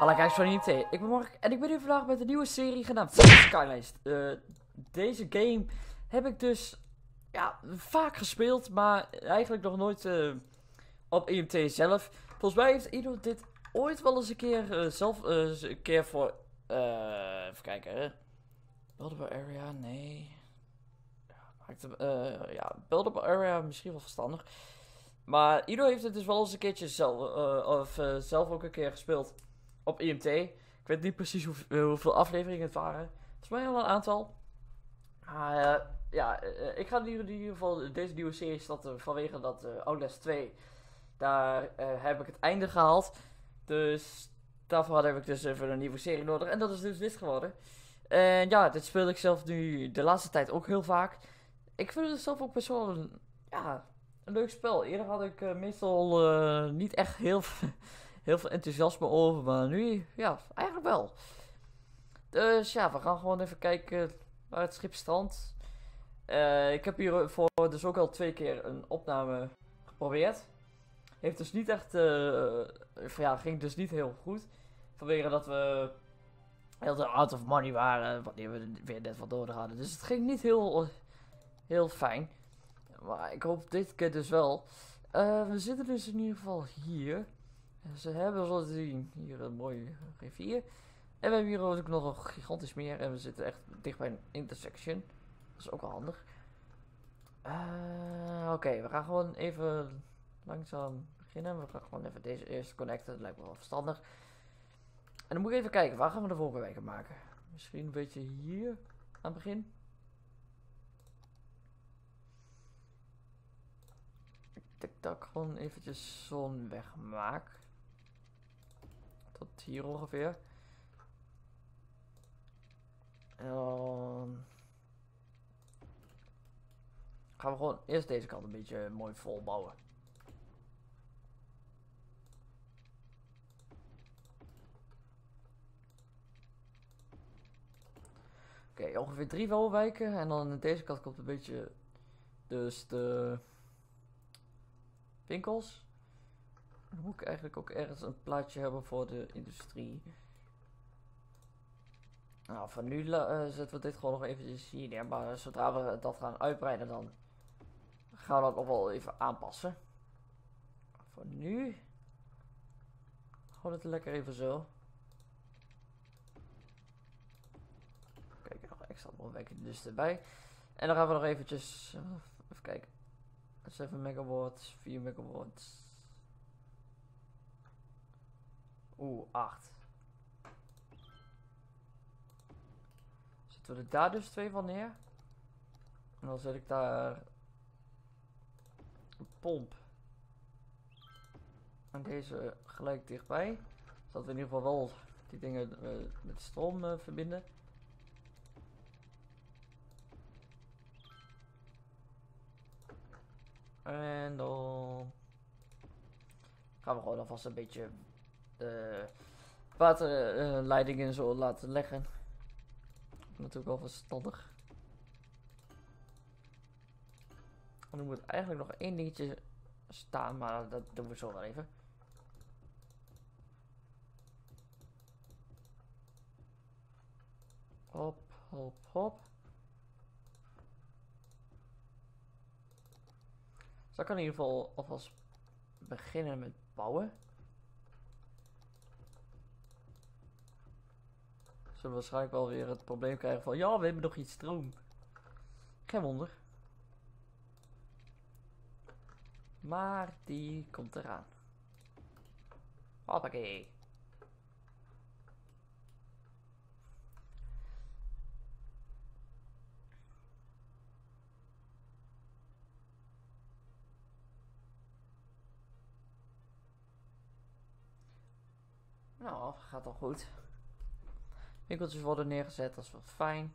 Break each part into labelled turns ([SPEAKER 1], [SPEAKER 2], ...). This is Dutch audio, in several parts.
[SPEAKER 1] Hallo kijkers van IMT, ik ben Mark en ik ben hier vandaag met een nieuwe serie genaamd Skylines. Uh, deze game heb ik dus ja, vaak gespeeld, maar eigenlijk nog nooit uh, op IMT zelf. Volgens mij heeft iedereen dit ooit wel eens een keer uh, zelf een keer voor... even kijken. Buildable area, nee. Ja, ja, buildable area misschien wel verstandig. Maar Ido heeft het dus wel eens een keertje zelf, of, zelf ook een keer gespeeld op IMT. Ik weet niet precies hoe, hoeveel afleveringen het waren. Volgens mij al een aantal. Uh, ja, uh, ik ga in ieder geval deze nieuwe serie starten vanwege dat uh, Outlast 2. Daar heb ik het einde gehaald. Dus daarvoor heb ik dus even een nieuwe serie nodig. En dat is dus dit geworden. En ja, dit speel ik zelf nu de laatste tijd ook heel vaak. Ik vind het zelf ook best wel een, ja, een leuk spel. Eerder had ik meestal niet echt heel heel veel enthousiasme over. Maar nu, ja, eigenlijk wel. Dus ja, we gaan gewoon even kijken waar het schip strandt. Uh, ik heb hiervoor dus ook al twee keer een opname geprobeerd. Heeft dus niet echt, uh, ja, ging dus niet heel goed. Vanwege dat we heel out of money waren, wanneer we weer net wat nodig hadden. Dus het ging niet heel, heel fijn. Maar ik hoop dit keer dus wel. Uh, we zitten dus in ieder geval hier. Ze hebben zoals zien hier een mooie rivier. En we hebben hier ook nog een gigantisch meer. En we zitten echt dicht bij een intersection. Dat is ook wel handig. Uh, Oké, we gaan gewoon even langzaam beginnen. We gaan gewoon even deze eerste connecten. Dat lijkt me wel verstandig. En dan moet ik even kijken. Waar gaan we de volgende weken maken? Misschien een beetje hier aan het begin. Ik denk dat ik gewoon eventjes zo'n weg maak. Tot hier ongeveer. En dan gaan we gewoon eerst deze kant een beetje mooi vol bouwen. Oké, ongeveer drie woonwijken. En dan aan deze kant komt een beetje dus de winkels. Dan moet ik eigenlijk ook ergens een plaatje hebben voor de industrie. Nou, van nu uh, zetten we dit gewoon nog eventjes hier. Maar zodra we dat gaan uitbreiden, dan gaan we dat nog wel even aanpassen. Voor nu. Hou het lekker even zo. Kijk, nog extra mogelijkheden dus erbij. En dan gaan we nog eventjes, uh, even kijken. 7 megawatts, 4 megawatts. Oeh, 8. Zetten we er daar dus twee van neer. En dan zet ik daar een pomp. En deze gelijk dichtbij. Zodat we in ieder geval wel die dingen uh, met stroom uh, verbinden. En dan gaan we gewoon alvast een beetje waterleidingen en zo laten leggen. Natuurlijk wel verstandig. En er moet eigenlijk nog één dingetje staan, maar dat doen we zo wel even. Hop, hop, hop. Ik kan in ieder geval alvast beginnen met bouwen. We waarschijnlijk wel weer het probleem krijgen van... Ja, we hebben nog iets stroom. Geen wonder. Maar die komt eraan. Hoppakee. Nou, gaat al goed. Winkeltjes worden neergezet, dat is wel fijn.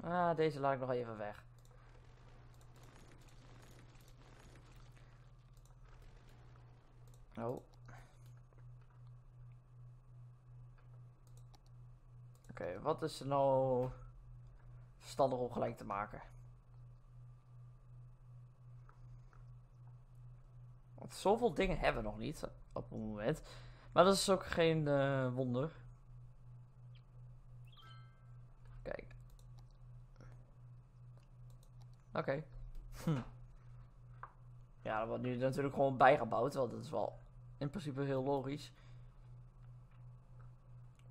[SPEAKER 1] Ah, deze laat ik nog even weg. Oh. Oké, wat is er nou verstandig om gelijk te maken? Want zoveel dingen hebben we nog niet op het moment. Maar dat is ook geen eh, wonder. Kijk. Oké. Hm. Ja, dat wordt nu natuurlijk gewoon bijgebouwd. Want dat is wel in principe heel logisch.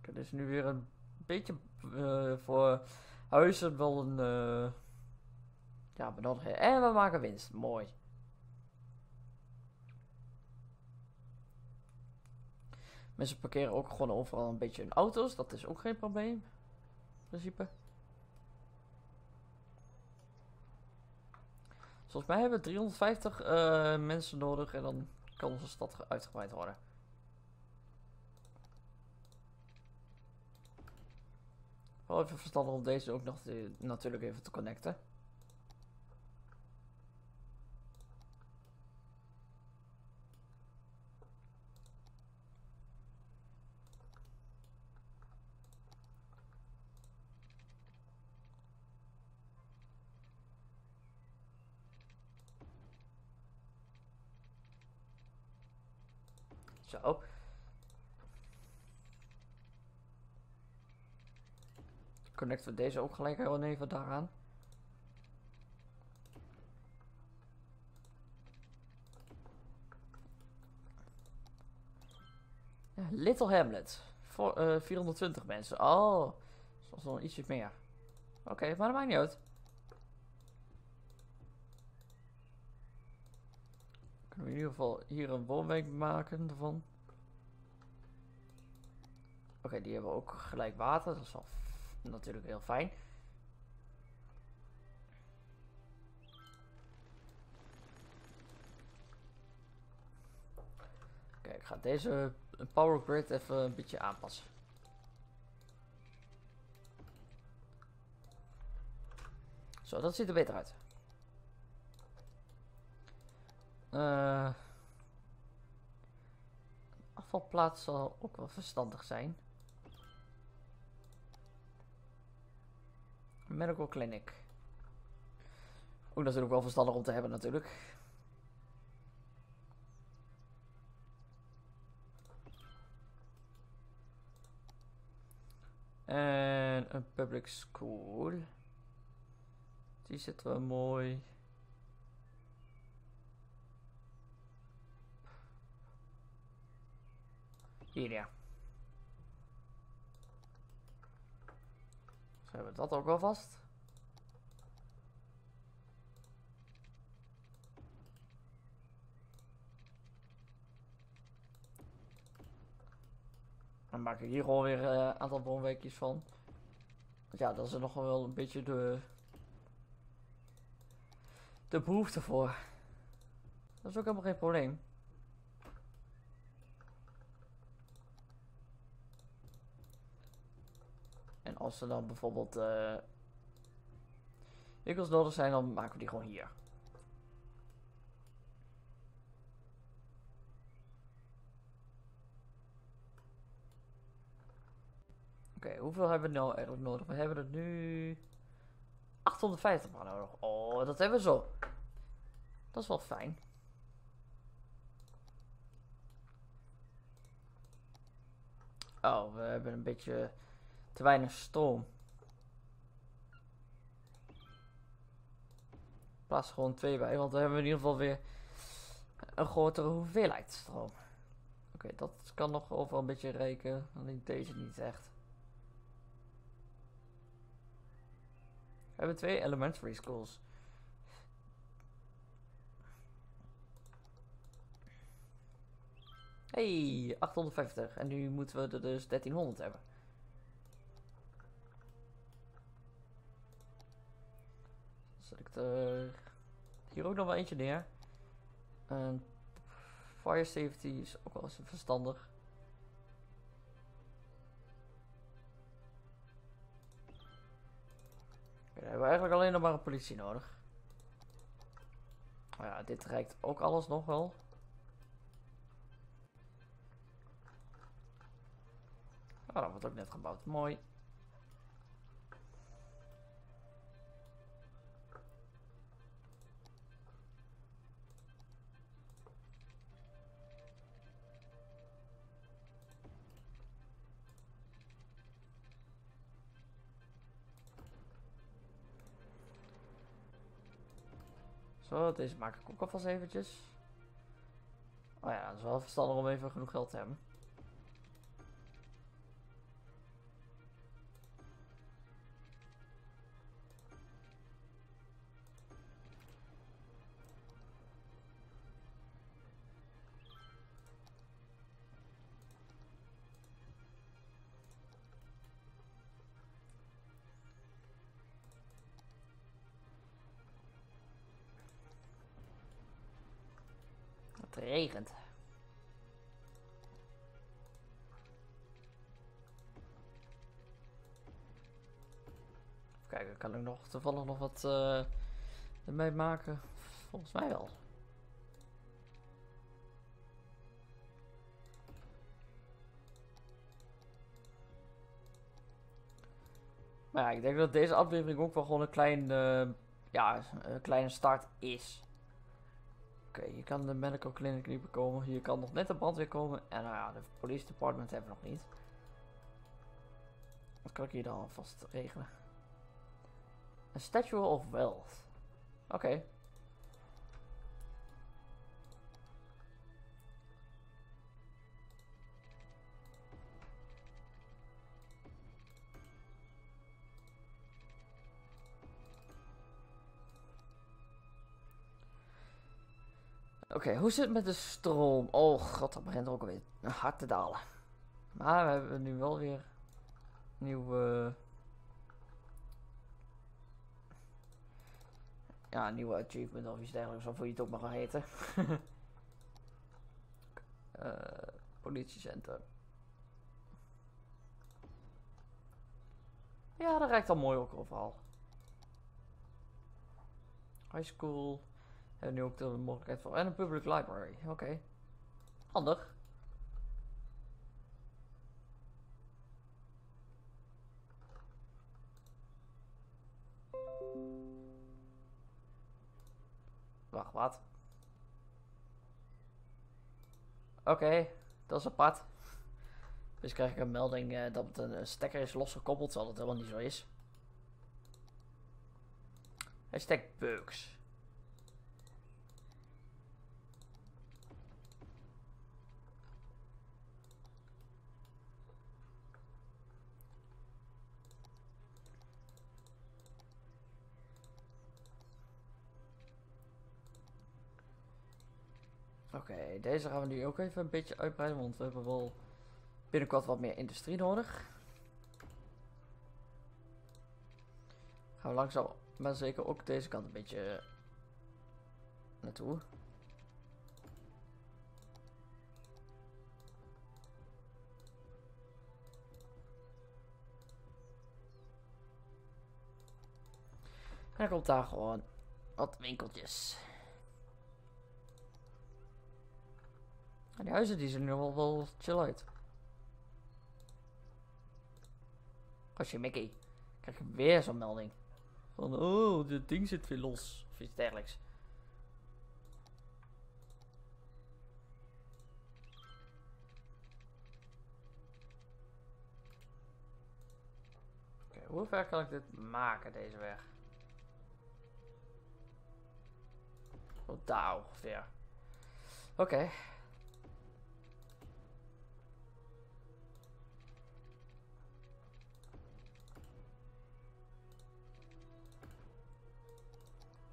[SPEAKER 1] Er is nu weer een beetje eh, voor huizen wel een... eh ja, benodiging. En we maken winst. Mooi. Mensen parkeren ook gewoon overal een beetje hun auto's. Dat is ook geen probleem. In principe. Volgens mij hebben we 350 eh, mensen nodig en dan kan onze stad ge- uitgebreid worden. Wel even verstandig om deze ook nog natuurlijk even te connecten. Zo. Connecten we deze ook gelijk even daaraan. Little Hamlet. Voor, eh 420 mensen. Oh, dat is nog ietsje meer. Oké, maar dat maakt niet uit. We in ieder geval hier een woonwijk maken ervan. Oké, die hebben ook gelijk water. Dat is wel natuurlijk heel fijn. Oké, ik ga deze power grid even een beetje aanpassen. Zo, dat ziet er beter uit. Eh afvalplaats zal ook wel verstandig zijn. Medical clinic. Ook natuurlijk wel verstandig om te hebben natuurlijk. En een public school. Die zit wel mooi. Hier ja. Hebben we dat ook wel vast. Dan maak ik hier gewoon weer eh, een aantal woonwijkjes van. Ja, dat is er nog wel een beetje de, de behoefte voor. Dat is ook helemaal geen probleem. Als er dan bijvoorbeeld winkels nodig zijn, dan maken we die gewoon hier. Oké, hoeveel hebben we nou eigenlijk nodig? We hebben er nu 850 maar nodig. Oh, dat hebben we zo. Dat is wel fijn. Oh, we hebben een beetje te weinig stoom. Plaats gewoon twee bij, want dan hebben we in ieder geval weer een grotere hoeveelheid stroom. Oké, dat kan nog overal een beetje rekenen, alleen deze niet echt. We hebben twee elementary schools. Hey, 850. En nu moeten we er dus 1300 hebben. Zet ik er hier ook nog wel eentje neer. En fire safety is ook wel eens verstandig. Oké, dan hebben we eigenlijk alleen nog maar een politie nodig. Maar ja, dit reikt ook alles nog wel. Oh, dat wordt ook net gebouwd. Mooi. Zo, deze maak ik ook alvast eventjes. Oh ja, dat is wel verstandig om even genoeg geld te hebben. Regent. Kijken, kan ik nog toevallig nog wat uh, ermee maken? Volgens mij wel. Maar ik denk dat deze aflevering ook wel gewoon een klein, uh, ja, een kleine start is. Oké, hier kan de medical clinic niet komen. Hier kan nog net de brandweer komen. En nou ja, de police department hebben we nog niet. Wat kan ik hier dan alvast regelen? Een statue of wealth. Oké. Oké, hoe zit het met de stroom? Oh god, dat begint ook alweer hard te dalen. Maar we hebben nu wel weer nieuwe... Ja, nieuwe achievement of iets dergelijks, of hoe je het ook gaan heten. uh, politiecentrum. Ja, dat rijdt al mooi ook overal. High school. En nu ook de mogelijkheid voor. En een public library. Oké. Handig. Wacht, wat? Oké, dat is apart. Dus krijg ik een melding uh, dat een stekker is losgekoppeld, terwijl het helemaal niet zo is. Bugs. Oké, deze gaan we nu ook even een beetje uitbreiden, want we hebben wel binnenkort wat meer industrie nodig. Gaan we langzaam, maar zeker ook deze kant een beetje naartoe. En dan komt daar gewoon wat winkeltjes. En die huizen die zien er wel, wel chill uit. Als Mickey. Krijg je weer zo'n melding. Van, oh, dit ding zit weer los. Of iets dergelijks. Oké, hoe ver kan ik dit maken, deze weg? Oh, daar ongeveer. Oké.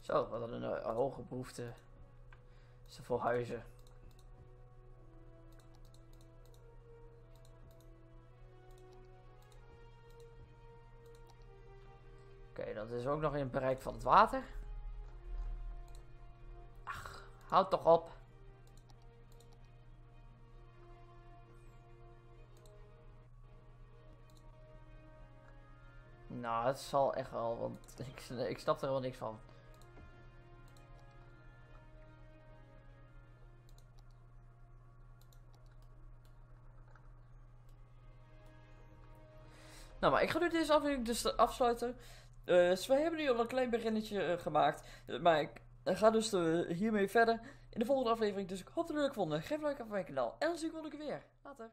[SPEAKER 1] Zo, wat een, een hoge behoefte. Voor huizen. Oké, dat is ook nog in het bereik van het water. Ach, houd toch op. Nou, het zal echt wel, want ik, ik snap er wel niks van. Nou, maar ik ga nu deze aflevering dus afsluiten. Uh, dus wij hebben nu al een klein beginnetje uh, gemaakt. Uh, maar ik ga dus hiermee verder in de volgende aflevering. Dus ik hoop dat jullie het leuk vonden. Geef een like op mijn kanaal. En dan zie ik jullie weer. Later.